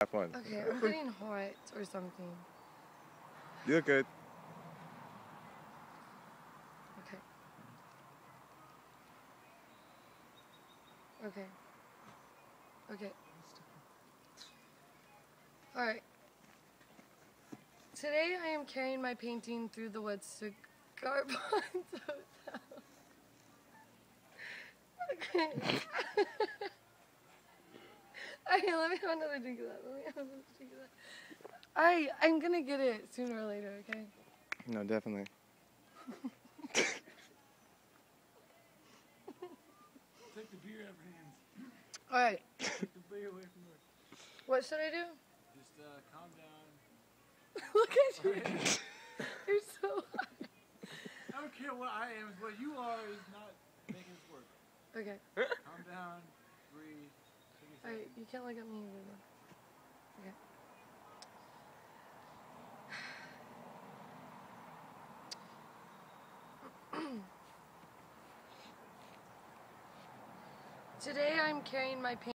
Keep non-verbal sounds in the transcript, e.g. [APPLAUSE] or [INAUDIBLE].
Have fun. Okay, I'm getting hot or something. You look good. Okay. Okay. Okay. Alright. Today I am carrying my painting through the woods to Garpon's [LAUGHS] hotel. [LAUGHS] Okay. Okay, let me have another drink of that. Let me have another drink of that. Alright, I'm gonna get it sooner or later, okay? No, definitely. Take the beer out of her hands. Alright, Take the beer away from her. what should I do? Just uh, calm down. [LAUGHS] Look at you. [LAUGHS] You're so I don't care what I am. What you are is not making this work. Okay. Calm down. Alright, you can't look at me either. Okay. [SIGHS] Today I'm carrying my paint.